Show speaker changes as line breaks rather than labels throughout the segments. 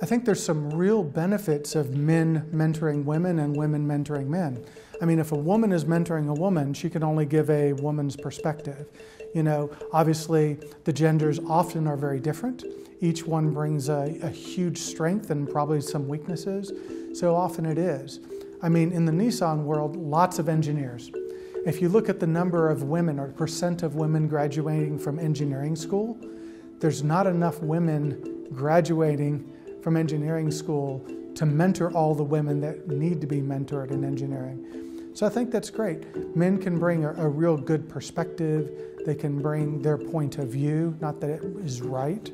I think there's some real benefits of men mentoring women and women mentoring men. I mean, if a woman is mentoring a woman, she can only give a woman's perspective. You know, obviously, the genders often are very different. Each one brings a, a huge strength and probably some weaknesses. So often it is. I mean, in the Nissan world, lots of engineers. If you look at the number of women or percent of women graduating from engineering school, there's not enough women graduating from engineering school to mentor all the women that need to be mentored in engineering. So I think that's great. Men can bring a, a, real good perspective. They can bring their point of view, not that it is right,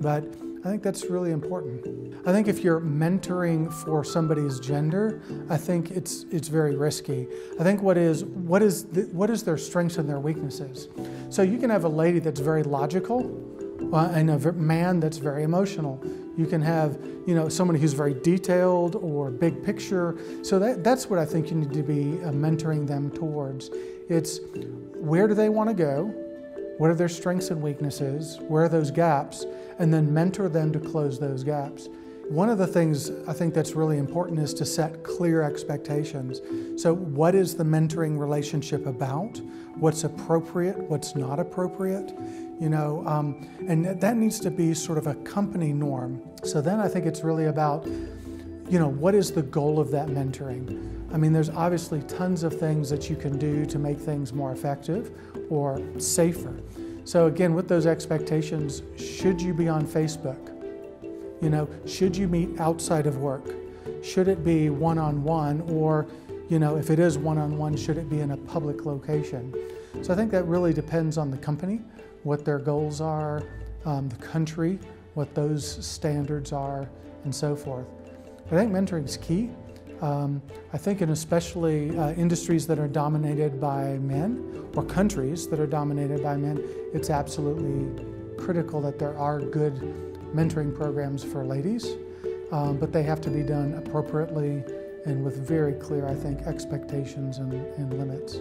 but I think that's really important. I think if you're mentoring for somebody's gender, I think it's it's very risky. I think what is what is the, what is their strengths and their weaknesses. So you can have a lady that's very logical, uh, and a man that's very emotional. You can have, you know, somebody who's very detailed or big picture. So that, that's what I think you need to be uh, mentoring them towards. It's where do they want to go? What are their strengths and weaknesses? Where are those gaps? And then mentor them to close those gaps. One of the things I think that's really important is to set clear expectations. So, what is the mentoring relationship about? What's appropriate? What's not appropriate? You know, um, and that needs to be sort of a company norm. So then I think it's really about, you know, what is the goal of that mentoring? I mean, there's obviously tons of things that you can do to make things more effective or safer. So, again, with those expectations, should you be on Facebook? You know, should you meet outside of work? Should it be one on one? Or, you know, if it is one on one, should it be in a public location? So I think that really depends on the company, what their goals are, um, the country, what those standards are, and so forth. I think mentoring is key. Um, I think in especially uh, industries that are dominated by men or countries that are dominated by men, it's absolutely critical that there are good mentoring programs for ladies, um, but they have to be done appropriately and with very clear, I think, expectations and, and limits.